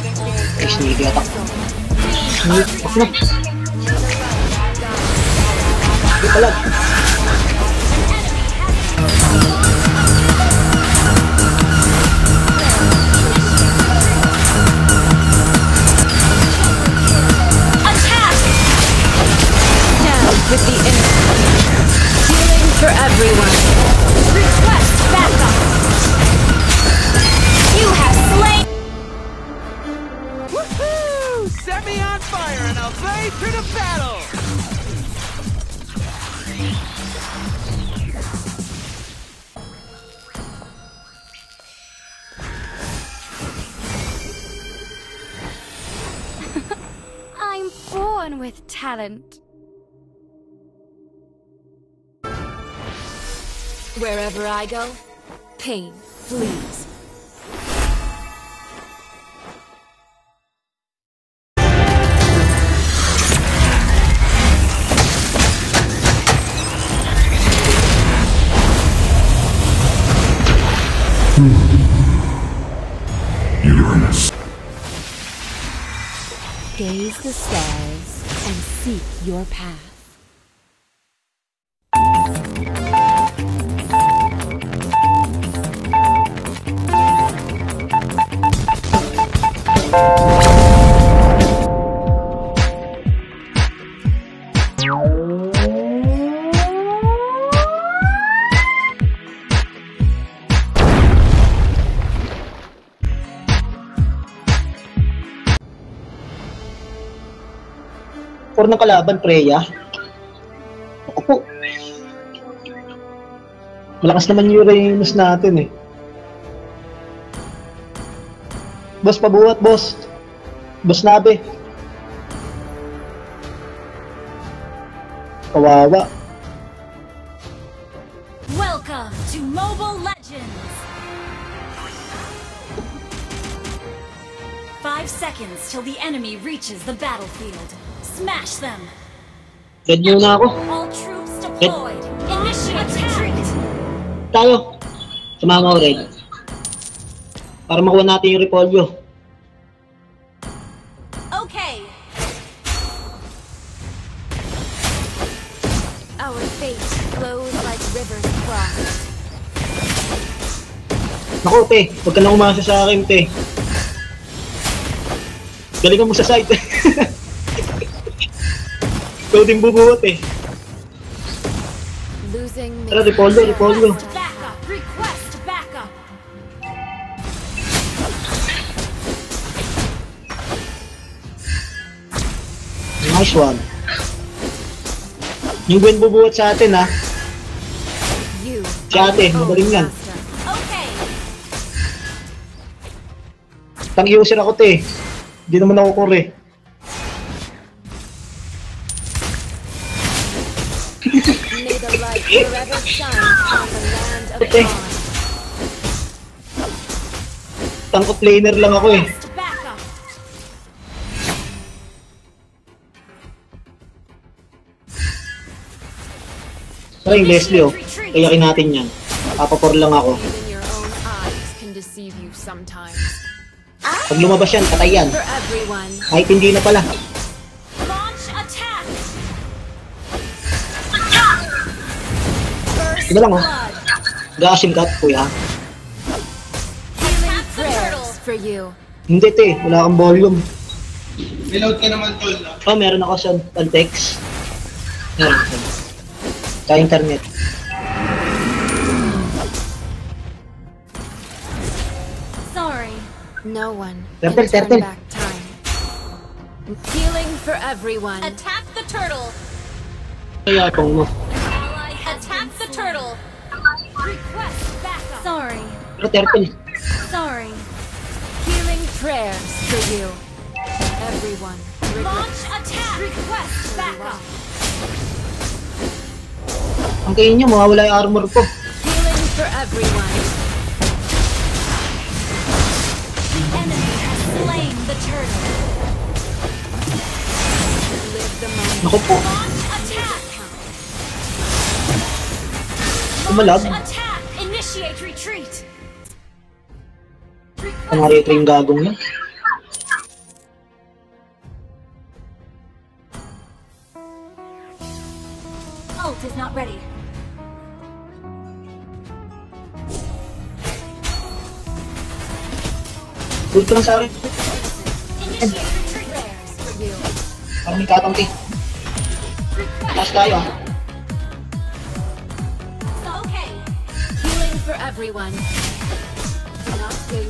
Sneaky attack. Sneaky attack na. Hindi pala. Attack! Down with the enemy. Healing for everyone. Born with talent. Wherever I go, pain flees. Uranus. Gaze the stars and seek your path. Core ng kalaban, Freya. Ako po. Malakas naman yung Uranus natin eh. Boss, pabuhat, boss. Boss Nabe. Kawawa. Welcome to Mobile Legends! Five seconds till the enemy reaches the battlefield. Smash them! Red muna ako. All troops deployed. Initiate retreat! Tayo. Sumama ko, Red. Para makuha natin yung repolyo. Okay. Our fate flows like rivers crossed. Naku, te. Huwag ka na umasa sa akin, te. Galingan mo sa site. Ikaw din bubuhat eh. Tara! Request backup! Nice one. Yung Gwen bubuhat sa atin, ha. You Si ate, magaling yan. Okay. Tang user ako, te. Hindi naman ako core Tank planer lang ako eh. Yung Leslie, oh. Kayakin natin yan. Papapor lang ako. Pag lumabas yan, patay yan. Kahit hindi na pala. Ito lang, oh. Gaasim ka, kuya. For you. Hindi, te. Wala kang volume. Reload ka naman, tol. no? Oh, meron ako sa Pantex. Meron ako. Sa internet. Sorry. No one Turtle, can turtle. back time. Healing for everyone. Attack the turtle! Kaya pang mo. Attack the turtle! Request backup! Sorry. Pero turtle. Sorry. Healing prayers for you. Everyone. Launch attack! Request backup! Ang kayo nyo, mawawala yung armor ko. Healing for everyone. The enemy has slain the turtle. Live the moment. Naku po. Launch attack! Umalag. Launch attack! Initiate retreat! Kumarito yung gagong yun. Ult is not ready. Ult lang sa akin. Parang may katang ting. Last tayo ah. Okay. Healing for everyone. Not good.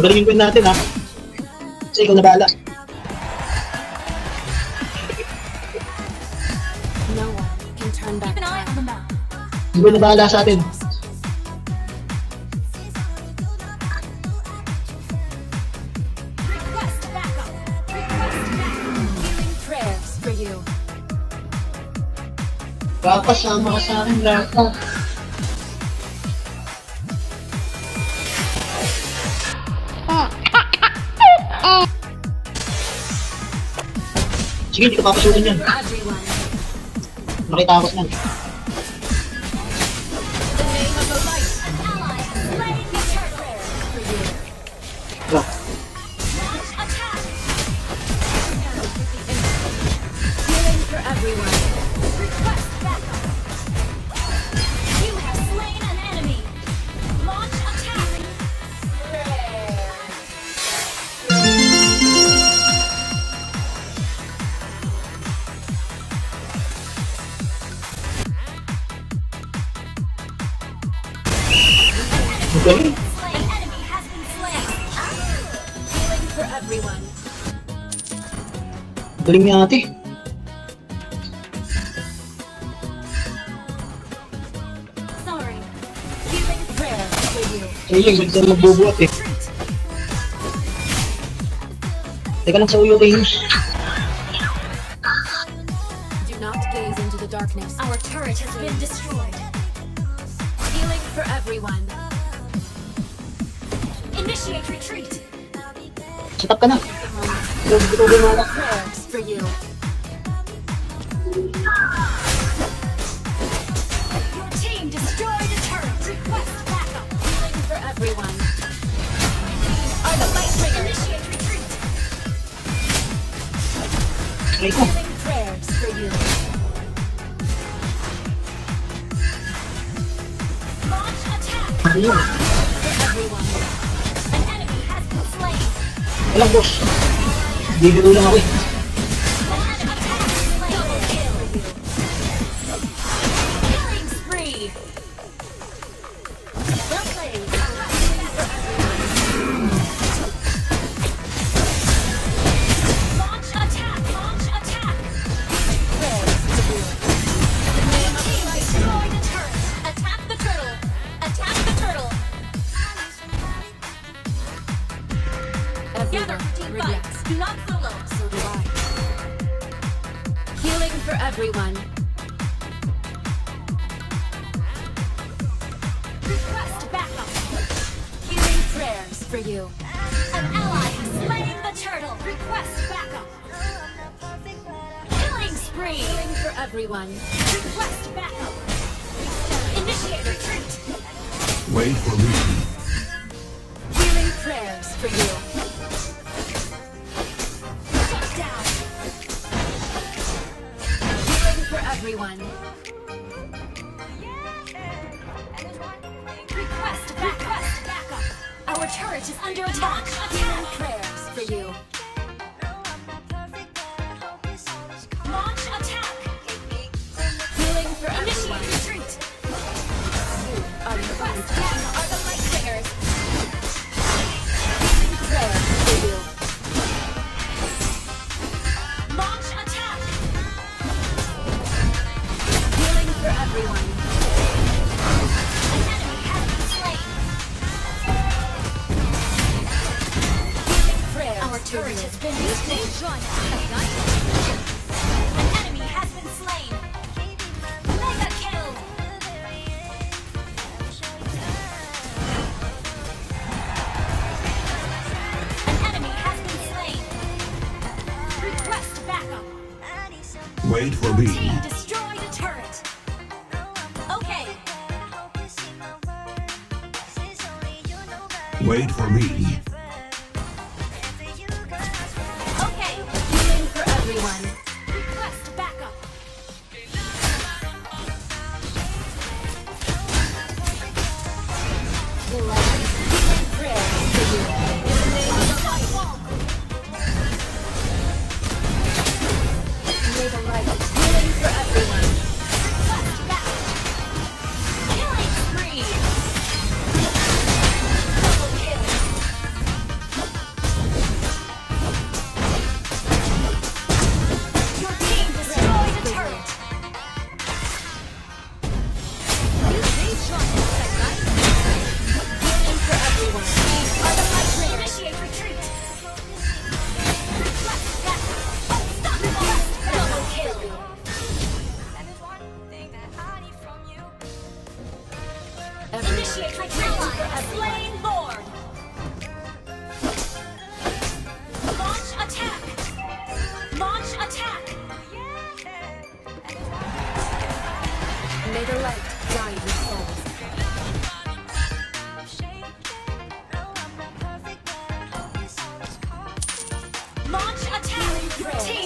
Galing yung win natin ha. Kasi ikaw na bahala. No one can turn back time. Ikaw na bahala sa atin. Request backup. Request backup. Healing prayers for you. Rafa, sama ka sa akin, Rafa. Sige, hindi ko papasukin everyone. Nakita ako yan. Galing ni ate. Iyo, hindi tayo magbubuhat eh. Teka lang sa uyo kayo. Do not gaze into the darkness. Our turret has been destroyed. Healing for everyone. Initiate retreat. Satap ka na. Prayers for you. Your team destroyed turret. Request backup. For everyone. Are the. Initiate retreat. Prayers for you. Launch attack. For everyone. An enemy has been slain. Bibiro lang ako eh. For you. An ally has slain the turtle. Request backup. Killing spree. Healing for everyone. Request backup. Initiate retreat. Wait for me. Healing prayers for you. Shut down. Healing for everyone. Turret is under attack. Attack. prayers for you. Wait for me. Okay. Wait for me. Initiate Lord. Launch attack. Launch attack. May the light guide. Launch attack. Team.